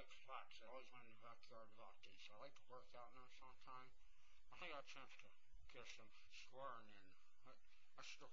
like flats. I always went in the backyard a lot, so I like to work out now sometime. I think I've a chance to get some scoring in. I, I still.